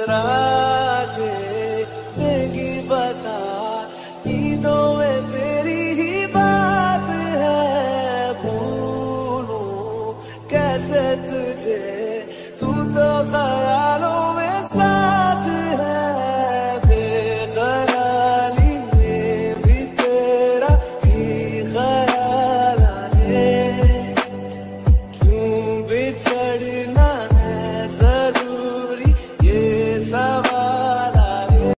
राधे देगी तेरी बात है। भूलू कैसे तुझे love